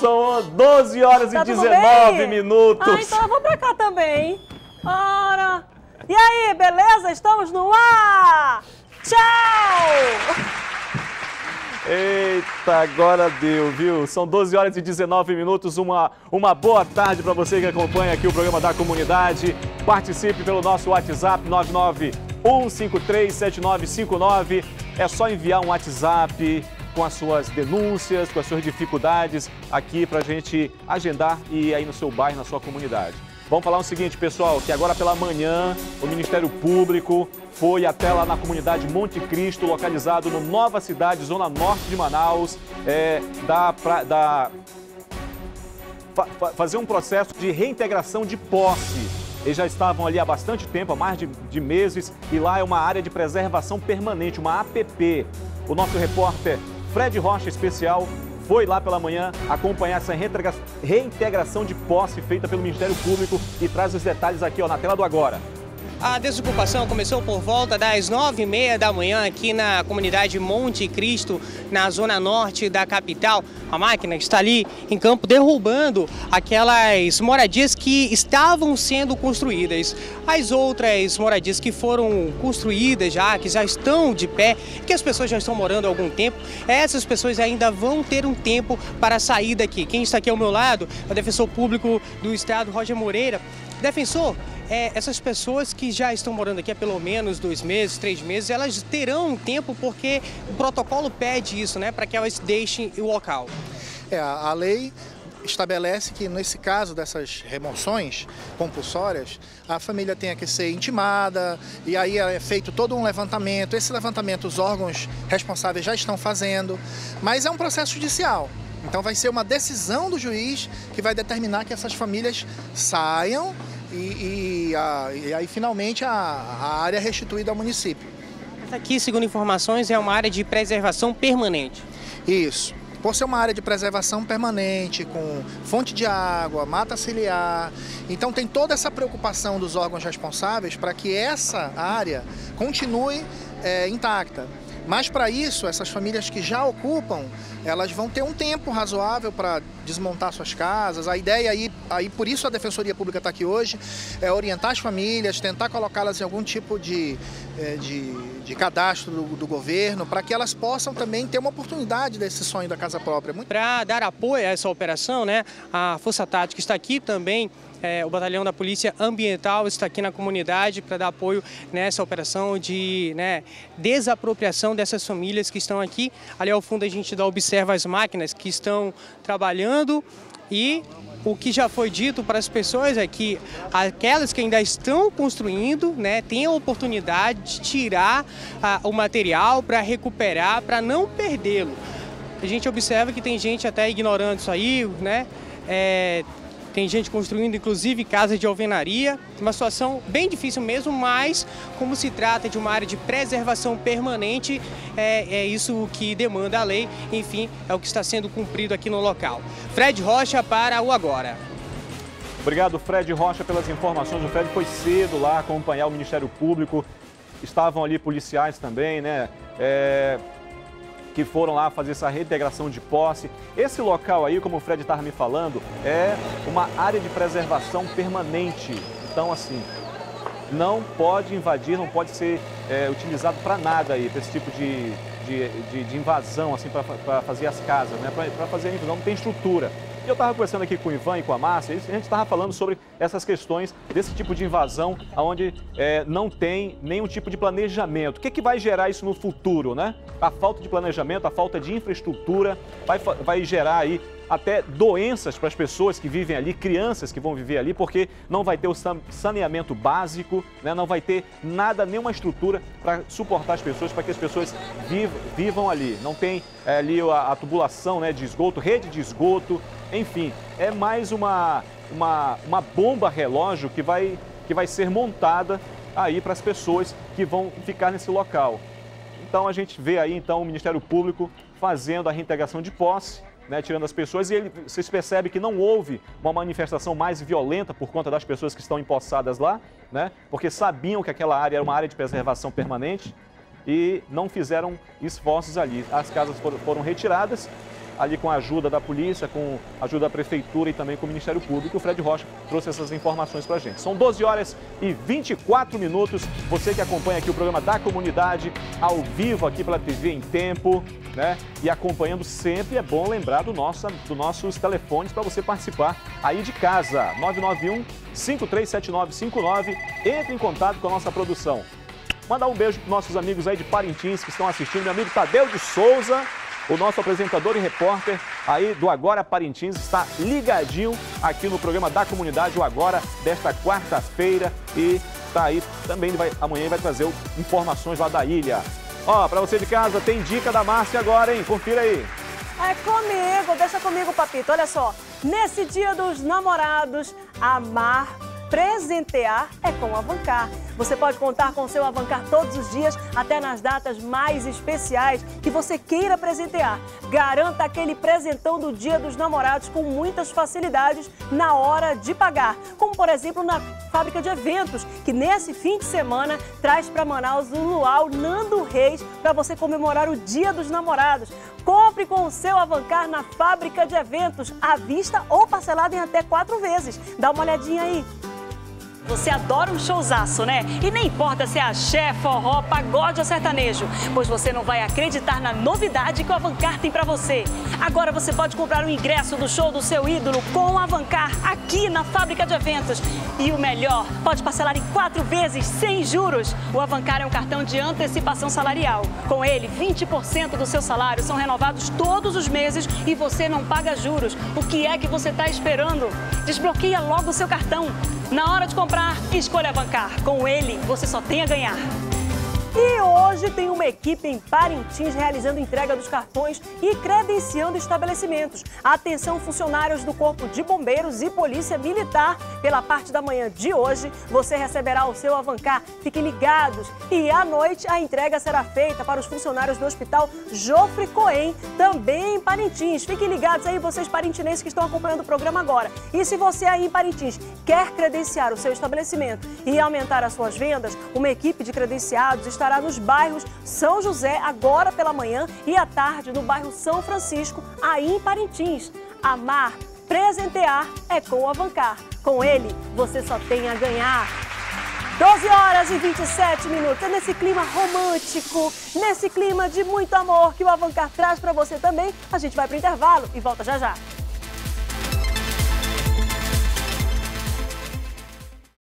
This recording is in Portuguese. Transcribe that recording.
São 12 horas Tá e tudo 19 bem? minutos. Ah, então eu vou pra cá também. Ora. E aí, beleza? Estamos no ar! Tchau! Eita, agora deu, viu? São 12 horas e 19 minutos. Uma, uma boa tarde para você que acompanha aqui o programa da comunidade. Participe pelo nosso WhatsApp 991537959. É só enviar um WhatsApp com as suas denúncias, com as suas dificuldades aqui para a gente agendar e aí no seu bairro, na sua comunidade. Vamos falar o seguinte, pessoal, que agora pela manhã o Ministério Público foi até lá na comunidade Monte Cristo, localizado no Nova Cidade, zona norte de Manaus, é, da, pra, da fa- fazer um processo de reintegração de posse. Eles já estavam ali há bastante tempo, há mais de, de meses, e lá é uma área de preservação permanente, uma APP. O nosso repórter Fred Rocha Especial foi lá pela manhã acompanhar essa reintegra- reintegração de posse feita pelo Ministério Público e traz os detalhes aqui ó, na tela do agora. A desocupação começou por volta das nove e meia da manhã aqui na comunidade Monte Cristo, na zona norte da capital. A máquina está ali em campo derrubando aquelas moradias que estavam sendo construídas. As outras moradias que foram construídas já, que já estão de pé, que as pessoas já estão morando há algum tempo, essas pessoas ainda vão ter um tempo para sair daqui. Quem está aqui ao meu lado é o defensor público do estado, Roger Moreira. Defensor, é, essas pessoas que já estão morando aqui há pelo menos dois meses, três meses, elas terão um tempo porque o protocolo pede isso, né, para que elas deixem o local. É, a lei estabelece que nesse caso dessas remoções compulsórias, a família tenha que ser intimada e aí é feito todo um levantamento. Esse levantamento os órgãos responsáveis já estão fazendo, mas é um processo judicial. Então vai ser uma decisão do juiz que vai determinar que essas famílias saiam e, e, a- e aí finalmente a, a área é restituída ao município. Essa aqui, segundo informações, é uma área de preservação permanente. Isso. Por ser uma área de preservação permanente, com fonte de água, mata ciliar, então tem toda essa preocupação dos órgãos responsáveis para que essa área continue eh, intacta. Mas para isso, essas famílias que já ocupam, elas vão ter um tempo razoável para desmontar suas casas. A ideia aí, aí por isso a Defensoria Pública está aqui hoje, é orientar as famílias, tentar colocá-las em algum tipo de, eh, de, de cadastro do, do governo, para que elas possam também ter uma oportunidade desse sonho da casa própria. Para dar apoio a essa operação, né, a Força Tática está aqui também. É, o batalhão da Polícia Ambiental está aqui na comunidade para dar apoio nessa operação de né, desapropriação dessas famílias que estão aqui. Ali ao fundo a gente dá, observa as máquinas que estão trabalhando e o que já foi dito para as pessoas é que aquelas que ainda estão construindo, né, têm a oportunidade de tirar o material para recuperar, para não perdê-lo. A gente observa que tem gente até ignorando isso aí, né? É, tem gente construindo, inclusive, casas de alvenaria. Uma situação bem difícil mesmo, mas como se trata de uma área de preservação permanente, é, é isso que demanda a lei. Enfim, é o que está sendo cumprido aqui no local. Fred Rocha para o Agora. Obrigado, Fred Rocha, pelas informações. O Fred foi cedo lá acompanhar o Ministério Público. Estavam ali policiais também, né? É, que foram lá fazer essa reintegração de posse. Esse local aí, como o Fred estava me falando, é uma área de preservação permanente. Então, assim, não pode invadir, não pode ser é, utilizado para nada aí, para esse tipo de, de, de- de invasão, assim, para fazer as casas, né? Para fazer a invasão, não tem estrutura. E eu estava conversando aqui com o Ivan e com a Márcia, e a gente estava falando sobre essas questões desse tipo de invasão, onde é, não tem nenhum tipo de planejamento. O que, que vai gerar isso no futuro, né? A falta de planejamento, a falta de infraestrutura vai, vai gerar aí até doenças para as pessoas que vivem ali, crianças que vão viver ali, porque não vai ter o san- saneamento básico, né? não vai ter nada, nenhuma estrutura para suportar as pessoas, para que as pessoas viv- vivam ali. Não tem é, ali a, a tubulação né, de esgoto, rede de esgoto, enfim, é mais uma, uma, uma bomba relógio que vai, que vai ser montada aí para as pessoas que vão ficar nesse local. Então a gente vê aí então o Ministério Público fazendo a reintegração de posse, né, tirando as pessoas, e ele, vocês percebem que não houve uma manifestação mais violenta por conta das pessoas que estão empossadas lá, né, porque sabiam que aquela área era uma área de preservação permanente e não fizeram esforços ali. As casas foram, foram retiradas, ali com a ajuda da polícia, com a ajuda da prefeitura e também com o Ministério Público. O Fred Rocha trouxe essas informações para a gente. São 12 horas e 24 minutos. Você que acompanha aqui o programa da comunidade, ao vivo aqui pela TV em Tempo, né? E acompanhando sempre, é bom lembrar do nosso, dos nossos telefones para você participar aí de casa. 991 537959. Entre em contato com a nossa produção. Mandar um beijo para nossos amigos aí de Parintins que estão assistindo. Meu amigo Tadeu de Souza, o nosso apresentador e repórter aí do Agora Parintins, está ligadinho aqui no programa da comunidade, o Agora, desta quarta-feira. E está aí também, vai, amanhã vai trazer informações lá da ilha. Ó, para você de casa, tem dica da Márcia agora, hein? Confira aí. É comigo, deixa comigo, papito. Olha só, nesse dia dos namorados, amar presentear é com o Avancar. Você pode contar com o seu Avancar todos os dias, até nas datas mais especiais que você queira presentear. Garanta aquele presentão do Dia dos Namorados com muitas facilidades na hora de pagar. Como, por exemplo, na fábrica de eventos, que nesse fim de semana traz para Manaus o Luau Nando Reis para você comemorar o Dia dos Namorados. Compre com o seu Avancar na fábrica de eventos, à vista ou parcelado em até quatro vezes. Dá uma olhadinha aí. Você adora um showzaço, né? E nem importa se é axé, forró, pagode ou sertanejo, pois você não vai acreditar na novidade que o Avancar tem para você. Agora você pode comprar o ingresso do show do seu ídolo com o Avancar aqui na fábrica de eventos. E o melhor, pode parcelar em quatro vezes sem juros. O Avancar é um cartão de antecipação salarial. Com ele, 20% do seu salário são renovados todos os meses e você não paga juros. O que é que você está esperando? Desbloqueia logo o seu cartão. Na hora de comprar, escolha bancar. Com ele, você só tem a ganhar. E hoje tem uma equipe em Parintins realizando entrega dos cartões e credenciando estabelecimentos. Atenção, funcionários do Corpo de Bombeiros e Polícia Militar. Pela parte da manhã de hoje, você receberá o seu Avancar. Fiquem ligados. E à noite, a entrega será feita para os funcionários do Hospital Jofre Coen, também em Parintins. Fiquem ligados aí, vocês parintinenses que estão acompanhando o programa agora. E se você aí em Parintins quer credenciar o seu estabelecimento e aumentar as suas vendas, uma equipe de credenciados está estará nos bairros São José agora pela manhã e à tarde no bairro São Francisco, aí em Parintins. Amar, presentear é com o Avancar. Com ele, você só tem a ganhar. 12 horas e 27 minutos. É nesse clima romântico, nesse clima de muito amor que o Avancar traz para você também. A gente vai para o intervalo e volta já já.